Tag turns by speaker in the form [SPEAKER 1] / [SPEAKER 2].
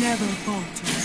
[SPEAKER 1] never falter.